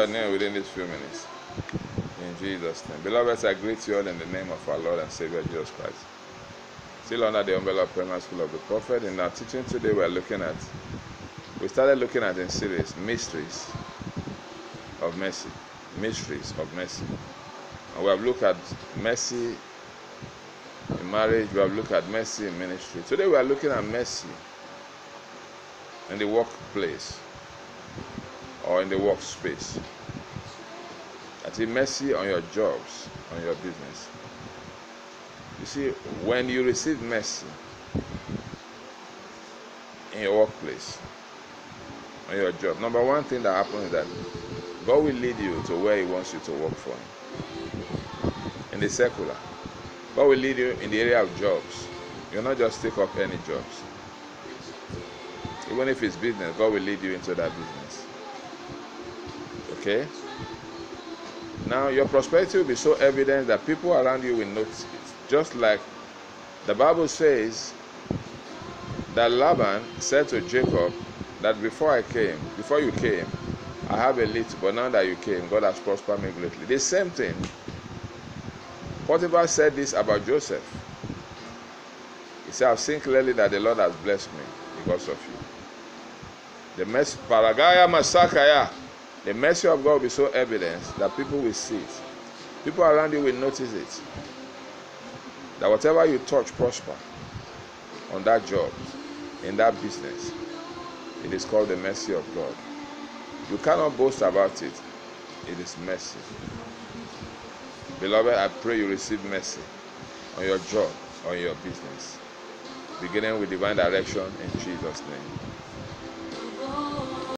your name within these few minutes. In Jesus' name. Beloveds, I greet you all in the name of our Lord and Savior Jesus Christ. Still under the umbrella of Premier School of the Prophet. In our teaching today, we are looking at, we started looking at in series, Mysteries of Mercy. Mysteries of Mercy. And we have looked at mercy in marriage, we have looked at mercy in ministry. Today, we are looking at mercy in the workplace or in the workspace. I see mercy on your jobs, on your business. You see, when you receive mercy in your workplace, on your job, number one thing that happens is that God will lead you to where He wants you to work for Him. In the secular, God will lead you in the area of jobs. You'll not just take up any jobs. Even if it's business, God will lead you into that business. Okay? Now, your prosperity will be so evident that people around you will notice it. Just like the Bible says that Laban said to Jacob that before I came, before you came, I have a little, but now that you came, God has prospered me greatly. The same thing. Potiphar said this about Joseph. He said, I've seen clearly that the Lord has blessed me because of you. The mercy, Paragaya Masakaya, the mercy of God will be so evident that people will see it. People around you will notice it. That whatever you touch prosper on that job, in that business, it is called the mercy of God. You cannot boast about it. It is mercy. Beloved, I pray you receive mercy on your job, on your business, beginning with divine direction in Jesus' name. 어.